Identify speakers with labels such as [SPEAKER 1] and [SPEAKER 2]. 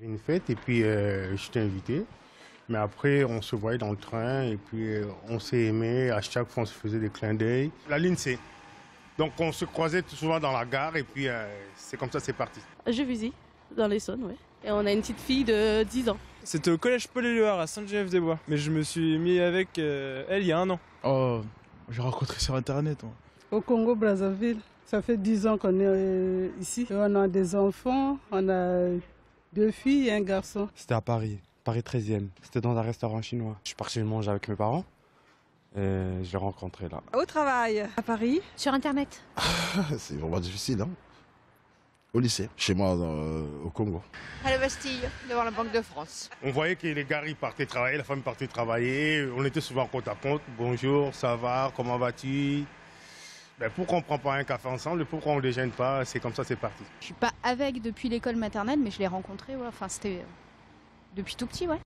[SPEAKER 1] Une fête et puis euh, je t'ai invité. Mais après, on se voyait dans le train et puis euh, on s'est aimé. À chaque fois, on se faisait des clins d'œil. La ligne C. Donc on se croisait tout souvent dans la gare et puis euh, c'est comme ça c'est parti.
[SPEAKER 2] Je visite dans l'Essonne, oui. Et on a une petite fille de 10 ans.
[SPEAKER 3] C'était au collège Paul Éluard à Sainte-Geneviève-des-Bois. Mais je me suis mis avec euh, elle il y a un an.
[SPEAKER 4] Oh, j'ai rencontré sur internet. moi.
[SPEAKER 5] Au Congo Brazzaville, ça fait 10 ans qu'on est ici. Et on a des enfants, on a deux filles et un garçon.
[SPEAKER 6] C'était à Paris, Paris 13e. C'était dans un restaurant chinois. Je suis parti manger avec mes parents et je l'ai rencontré là.
[SPEAKER 7] Au travail, à Paris.
[SPEAKER 8] Sur Internet.
[SPEAKER 9] C'est vraiment difficile, hein Au lycée, chez moi, euh, au Congo.
[SPEAKER 10] À la Bastille, devant la Banque de France.
[SPEAKER 1] On voyait que les gars ils partaient travailler, la femme partait travailler. On était souvent côte à côte. Bonjour, ça va, comment vas-tu? Ben, Pourquoi on ne prend pas un café ensemble Pourquoi on ne déjeune pas C'est comme ça c'est parti.
[SPEAKER 8] Je suis pas avec depuis l'école maternelle, mais je l'ai rencontré, ouais. Enfin, c'était euh, depuis tout petit, ouais.